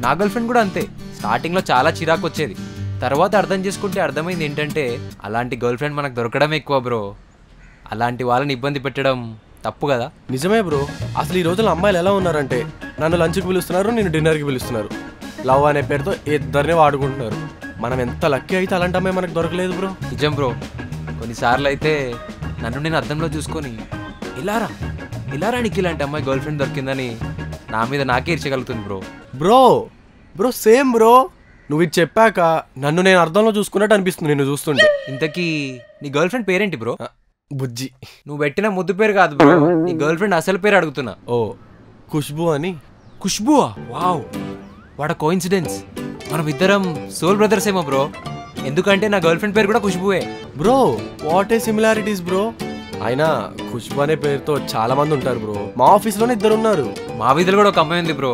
నా girl friend కూడా అంతే. స్టార్టింగ్లో చాలా చిరాకు వచ్చేది తర్వాత అర్థం చేసుకుంటే అర్థమైంది ఏంటంటే అలాంటి గర్ల్ ఫ్రెండ్ మనకు దొరకడం ఎక్కువ బ్రో. అలాంటి వాళ్ళని ఇబ్బంది పెట్టడం తప్పు కదా. నిజమే బ్రో. అసలు ఈ రోజుల్లో అమ్మాయిలు ఎలా ఉన్నారంటే నన్ను లంచ్కి పిలుస్తున్నారు నేను డిన్నర్కి పిలుస్తున్నారు. లవ్ అనే పేరుతో ఇద్దరిని వాడుకుంటున్నారు. మనం ఎంత లక్కీ అయితే అలాంటి అమ్మాయి మనకు దొరకలేదు బ్రో. నిజం బ్రో. కొన్నిసార్లు అయితే నన్ను నేను అర్థంలో చూసుకొని ఇలారా ఇలారా నీకు ఇలాంటి అమ్మాయి గర్ల్ ఫ్రెండ్ దొరికిందని నా మీద నాకే ఇచ్చగలుగుతుంది bro bro bro same bro. నువ్వు ఇది చెప్పాక నన్ను నేను అర్థంలో చూసుకున్నట్టు అనిపిస్తుంది నిన్ను చూస్తుంటే. ఇంతకీ నీ గర్ల్ ఫ్రెండ్ పేరేంటి బ్రో బుజ్జి. నువ్వు పెట్టిన ముద్దు పేరు కాదు బ్రో నీ గర్ల్ ఫ్రెండ్ అసలు పేరు అడుగుతున్నా. ఓ ఖుష్బు అని. ఖుష్బువా? వావ్. What a coincidence. మనం ఇద్దరం సోల్ బ్రదర్స్ ఏమో బ్రో ఎందుకంటే నా గర్ల్ ఫ్రెండ్ పేరు కూడా ఖుష్బువే. Bro what a similarities bro. అయినా ఖుష్బు అనే పేరుతో చాలా మంది ఉంటారు బ్రో. మా ఆఫీస్లోనే ఇద్దరు ఉన్నారు మా వీధిలో కూడా ఒక అమ్మాయి ఉంది బ్రో.